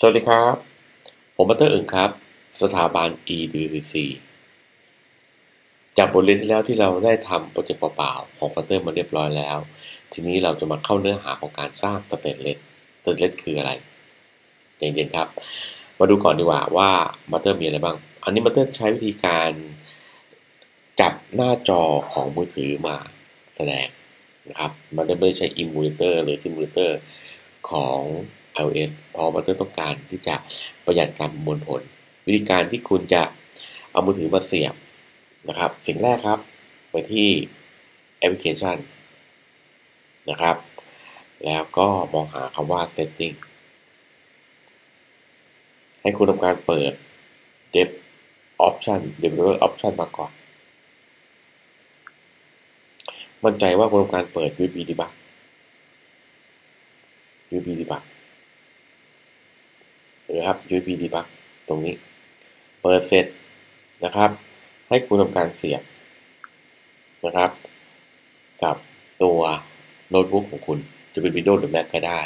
สวัสดีครับ ผมมาสเตอร์อึ่งครับ สถาบัน EDVC จากบทเรียนที่แล้วที่เราได้ทำโปรเจกต์เปล่าๆ ของ Flutter มาเรียบร้อยแล้ว ทีนี้เราจะมาเข้าเนื้อหาของการสร้าง stateless stateless คืออะไรเย็นครับ มาดูก่อนดีกว่าว่า Flutter มีอะไรบ้าง อันนี้มาสเตอร์ใช้วิธีการจับหน้าจอของมือถือมาแสดงนะครับ มันไม่ได้ใช้ emulator หรือ simulatorของ iOS พราะมันต้องการที่จะประหยัดการประมวลผล วิธีการที่คุณจะเอามือถือมาเสียบนะครับ สิ่งแรกครับไปที่แอปพลิเคชันนะครับ แล้วก็มองหาคำว่า setting ให้คุณทำการเปิด dev option developer option มาก่อน มั่นใจว่าคุณทำการเปิด u b debug u b debug นะครับ USB debug ตรงนี้ เปิดเสร็จนะครับ ให้คุณทำการเสียบนะครับกับตัวโน้ตบุ๊กของคุณจะเป็น Windows หรือ Mac ก็ได้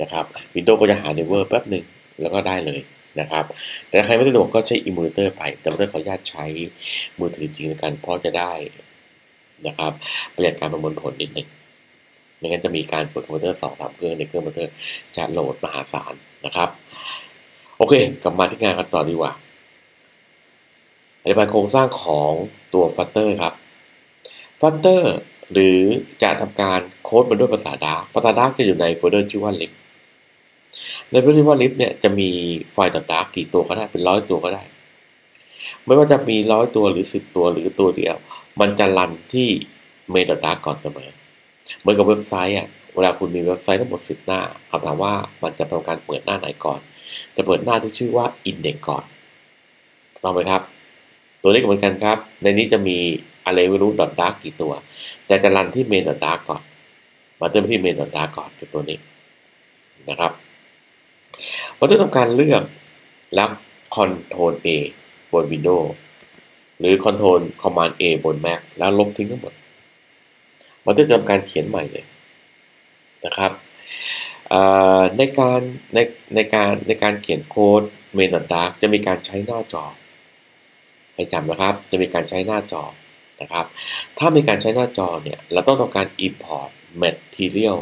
นะครับ Windows ก็จะหา driver แป๊บหนึ่งแล้วก็ได้เลยนะครับ แต่ใครไม่สะดวกก็ใช้ emulator ไป แต่ไม่ได้ขออนุญาตใช้มือถือจริงในการเพราะจะได้นะครับประหยัดการประมวลผลนิดหนึ่งไม่งั้นจะมีการเปิดคอมพิวเตอร์สองสามเครื่องในเครื่องคอมพิวเตอร์จะโหลดมหาศาลนะครับ โอเค กลับมาที่งานกันต่อดีกว่าอธิบายโครงสร้างของตัว Flutter ครับ Flutter หรือจะทำการโค้ดมันด้วยภาษา Dart ภาษา Dart จะอยู่ในโฟลเดอร์ชื่อว่า lib ในโฟลเดอร์ชื่อว่า lib เนี่ยจะมีไฟล์ Dart กี่ตัวก็ได้เป็นร้อยตัวก็ได้ ไม่ว่าจะมีร้อยตัวหรือสิบตัวหรือตัวเดียว มันจะ run ที่ main dart ก่อนเสมอ เหมือนกับเว็บไซต์อะเวลาคุณมีเว็บไซต์ทั้งหมดสิบหน้าคำถามว่ามันจะทำการเปิดหน้าไหนก่อน จะเปิดหน้าที่ชื่อว่า index ก่อนต้องไหมครับ ตัวนี้ก็เหมือนกันครับ ในนี้จะมีอะไรไม่รู้ dot dart กี่ตัว แต่จะ run ที่ main dot dart ก่อน มาเริ่มที่ main dot dart ก่อนตัวนี้นะครับเราต้องทำการเลือกแล้ว Ctrl A บน Windows หรือ Ctrl Command A บน Mac แล้วลบทิ้งทั้งหมด มันจะทำการเขียนใหม่เลยนะครับ ในการในในการในการเขียนโค้ดเมนดาร์กจะมีการใช้หน้าจอ ให้จำนะครับ จะมีการใช้หน้าจอนะครับ ถ้ามีการใช้หน้าจอเนี่ย เราต้องทำการ import material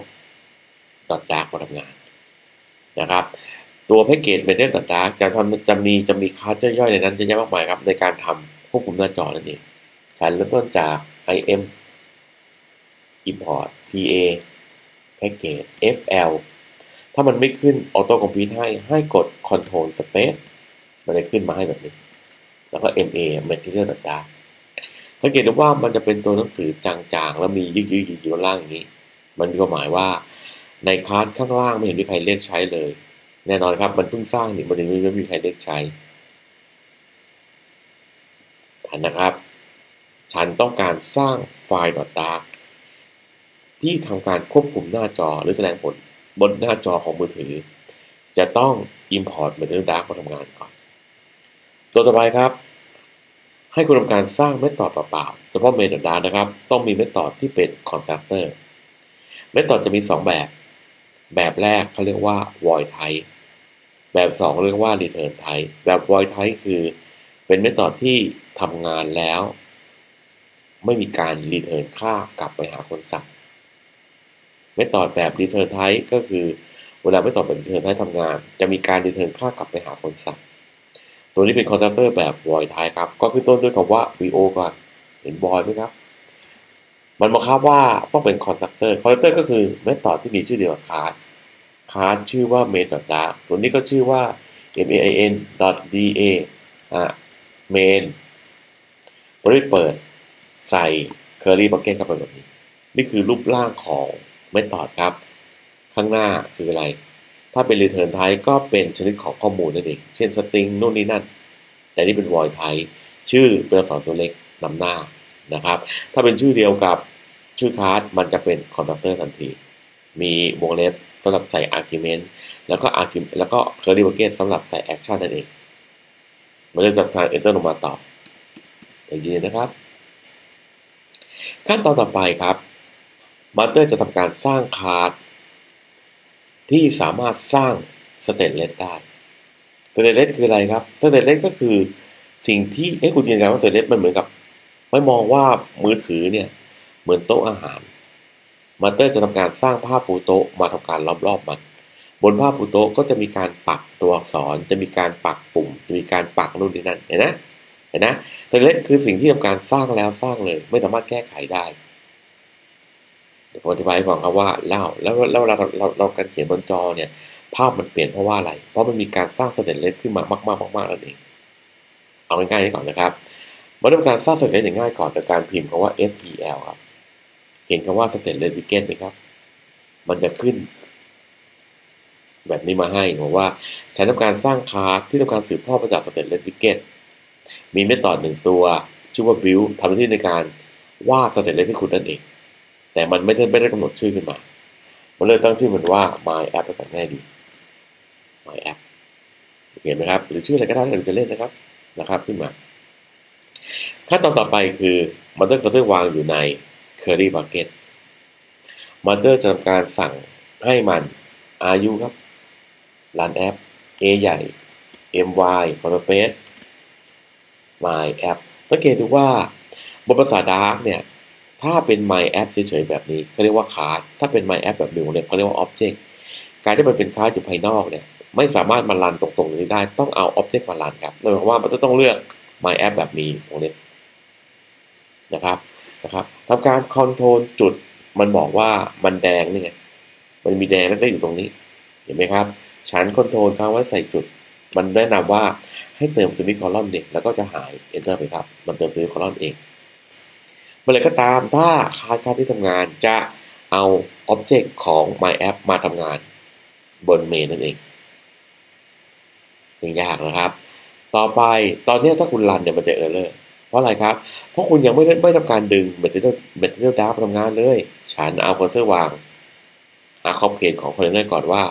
dark มาทำงานนะครับตัวแพ็กเกจ material dark จะทำจะมีจะมีคลาสย่อยๆในนั้นเยอะแยะมากมายครับในการทำควบคุมหน้าจอนั่นเองใช้เริ่มต้นจาก im import pa พ็กเกจ fl ถ้ามันไม่ขึ้นออโต้คอมพิวต์ให้ให้กด Control Space มันจะขึ้นมาให้แบบนี้ แล้วก็ MA Material Data สังเกตดูว่ามันจะเป็นตัวหนังสือจางๆ แล้วมียืดๆอยู่ล่างอย่างนี้ มันมีความหมายว่าในคลาสข้างล่างไม่เห็นมีใครเรียกใช้เลย แน่นอนครับมันเพิ่งสร้างนี่มันยังไม่มีใครเรียกใช้ทันนะครับ ฉันต้องการสร้างไฟล์ .dark ที่ทำการควบคุมหน้าจอหรือแสดงผลบนหน้าจอของมือถือ จะต้อง Import Material Dark มาทำงานก่อน ตัวต่อไปครับ ให้คุณทำการสร้างเมธอดเปล่าๆเฉพาะ Material Dark นะครับ ต้องมีเมธอดที่เป็น Constructor เมธอดจะมี 2 แบบ แบบแรกเขาเรียกว่า void type แบบ 2 เรียกว่า return type แบบ void type คือเป็นเมธอดที่ทำงานแล้ว ไม่มีการ return ค่ากลับไปหาคนสั่ง เมธอดแบบ return type ก็คือเวลาเมธอดแบบ return type ทำงาน จะมีการ return ค่ากลับไปหาคนสั่งตัวนี้เป็น constructor แบบ void type ครับ ก็คือต้นด้วยคำว่า vo ก่อนเห็น void ไหมครับ มันบังคับว่าต้องเป็น constructor constructor ก็คือเมธอดที่มีชื่อเดียวกับ class class ชื่อว่า main da ตัวนี้ก็ชื่อว่า main da อะ main เราได้เปิดใส่ curly bracket เข้าไปแบบนี้ นี่คือรูปร่างของ เมธอดครับ ข้างหน้าคืออะไร ถ้าเป็น return type ก็เป็นชนิดของข้อมูลนั่นเอง เช่น string นู่นนี่นั่น แต่นี่เป็น void type ชื่อเป็นอักษรตัวเล็กนำหน้านะครับ ถ้าเป็นชื่อเดียวกับชื่อคลาสมันจะเป็น constructor ทันที มีวงเล็บสำหรับใส่ argument แล้วก็ argument แล้วก็ curly bracket สำหรับใส่ action นั่นเองมันจะจับการ enter ลงมาต่ออย่างนี้นะครับ ขั้นตอนต่อไปครับ มาสเตอร์จะทำการสร้างคาร์ดที่สามารถสร้าง stateless ได้ stateless คืออะไรครับ stateless ก็คือสิ่งที่ให้คุณจินตนาการว่า stateless มันเหมือนกับ ให้มองว่ามือถือเนี่ย เหมือนโต๊ะอาหารมาสเตอร์จะทำการสร้างผ้าปูโต๊ะมาทำการรอบๆมัน บนผ้าปูโต๊ะก็จะมีการปักตัวอักษร จะมีการปักปุ่ม จะมีการปักนู่นนี่นั่นเห็นนะเห็นนะ stateless คือสิ่งที่ทำการสร้างแล้วสร้างเลย ไม่สามารถแก้ไขได้ เดี๋ยวผมอธิบายให้ฟังครับว่าเล่าแล้วแล้วเราเราเราการเขียนบนจอเนี่ยภาพมันเปลี่ยนเพราะว่าอะไร เพราะมันมีการสร้าง stateless ขึ้นมามากๆมากๆนั่นเอง เอาง่ายๆนี้ก่อนนะครับมาดูการสร้าง stateless อย่างง่ายก่อนจากการพิมพ์คำว่า STL ครับ เห็นคำว่า stateless widget ไหมครับ มันจะขึ้น แบบนี้มาให้บอกว่าใช้ทำการสร้างคาร์ดที่ทำการสืบทอดมาจาก stateless widget มี method หนึ่งตัว ชื่อว่า build ทำหน้าที่ในการวาด stateless ให้คุณนั่นเอง แต่มันไม่ได้ไม่ได้กำหนดชื่อขึ้นมามันเลยตั้งชื่อมันว่า my app ไปก่อนแน่ดี my app เห็นไหมครับ หรือชื่ออะไรก็ได้ที่เราจะเล่นนะครับนะครับ ขึ้นมา ขั้นตอนต่อไปคือมันต้องกระเทือวางอยู่ใน curly bucket มันเตอร์จะทำการสั่งให้มันอายุครับ รันแอป A ใหญ่ MY คอนเฟส My App สังเกตดูว่าบนภาษา Dark เนี่ย ถ้าเป็น My App เฉยๆแบบนี้เขาเรียกว่าคาร์ดถ้าเป็น My App แบบหนึ่งเนี่ยเขาเรียกว่า Object การที่มันเป็นคาร์ดอยู่ภายนอกเนี่ยไม่สามารถมารันตรงๆนี้ได้ต้องเอา Object มารันครับนั่นหมายความว่ามันจะต้องเลือก My App แบบนี้ตรงนี้นะครับนะครับทำการคอนโทรลจุดมันบอกว่ามันแดงนี่ไงมันมีแดงแล้วก็อยู่ตรงนี้เห็นไหมครับฉันคอนโทรลเขาไว้ใส่จุด มันแนะนำว่าให้เติมซิมิคอลอนเด็กแล้วก็จะหาย enter ไปครับ มันเติมซิมิคอลอนเอง เมื่อไรก็ตามถ้าคาชาที่ทำงานจะเอาอ็อบเจกต์ของ My App มาทำงานบนเมนนั่นเองยังยากนะครับ ต่อไปตอนนี้ถ้าคุณรันเนี่ยมันจะเออร์เลอร์เพราะอะไรครับ เพราะคุณยังไม่ได้ไม่ทำการดึงเตอรี่แบตเตอรี่ดาร์ทำงานเลย ฉันเอาคอนเซอร์วาง หาขอบเขตของคอนเทนเนอร์ก่อนว่า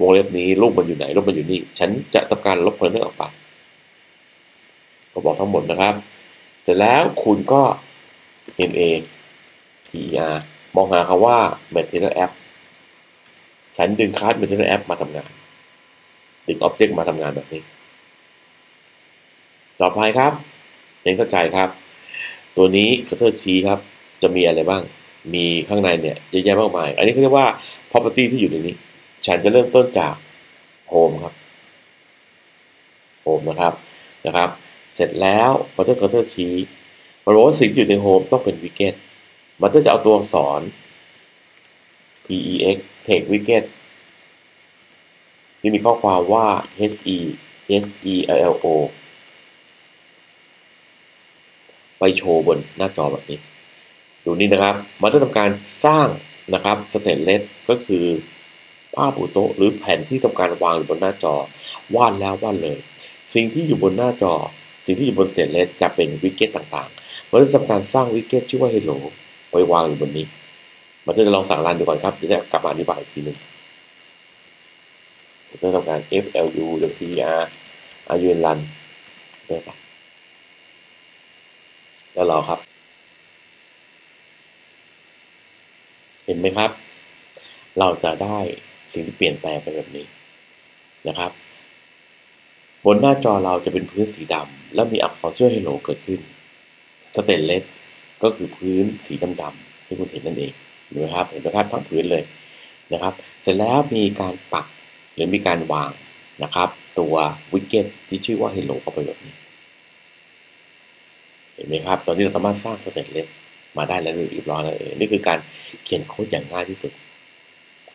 วงเล็บนี้รูปมันอยู่ไหนรูปมันอยู่นี่ ฉันจะทำการลบคอนเทนเนอร์ออกไปก็บอกทั้งหมดนะครับ เสร็จแล้วคุณก็ MA TER มองหาคำว่า Material App ฉันดึง class Material App มาทำงาน ดึง Object มาทำงานแบบนี้ ต่อไปครับเน้นเข้าใจครับ ตัวนี้ cursor ชี้ครับ จะมีอะไรบ้าง มีข้างในเนี่ยเยอะแยะมากมาย อันนี้เขาเรียกว่า property ที่อยู่ในนี้ ฉันจะเริ่มต้นจาก home ครับ home นะครับนะครับ เสร็จแล้วมันต้อง cursor ชี้ มันบอกว่าสิ่งที่อยู่ใน home ต้องเป็น widget มันก็จะเอาตัวอักษร tex text widget ที่มีข้อความว่า he S E L L O ไปโชว์บนหน้าจอแบบนี้ ดูนี่นะครับ มันจะทำการสร้างนะครับสเตตเลสก็คือภาพปูโต๊ะหรือแผ่นที่ทำการวางอยู่บนหน้าจอวาดแล้ววาดเลย สิ่งที่อยู่บนหน้าจอ สิ่งที่อยู่บน stateless จะเป็น widget ต่างๆมันจะทำการสร้าง widget ชื่อว่า Hello ไปวางอยู่บนนี้ มันจะลองสั่ง run ดูก่อนครับเดี๋ยวจะกลับมาอธิบายอีกทีหนึ่งจะทำการ flu หรือ pr run run ได้ปแล้วรอครับ เห็นไหมครับ เราจะได้สิ่งที่เปลี่ยนแปลงไปแบบนี้นะครับ นหน้าจอเราจะเป็นพื้นสีดำแล้วมีอักษรชื่อ Hello เกิดขึ้น stateless ก็คือพื้นสีดำๆที่คุณเห็นนั่นเองเห็นไหมครับเห็นไหมครับทั้งพื้นเลยนะครับ เสร็จแล้วมีการปักหรือมีการวางนะครับ ตัว widget ที่ชื่อว่า Hello เข้าไปแบบนี้ เห็นไหมครับ ตอนนี้เราสามารถสร้าง stateless มาได้แล้วเรียบร้อยแล้วเองนี่คือการเขียนโค้ดอย่างง่ายที่สุด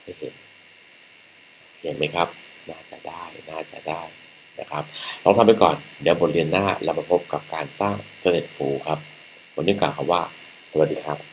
เห็นเห็นไหมครับ น่าจะได้ น่าจะได้ นะครับลองทำไปก่อนเดี๋ยวบทเรียนหน้าเรามาพบกับการสร้างเสเตตฟูครับวันนี้กล่าวคำว่าสวัสดีครับ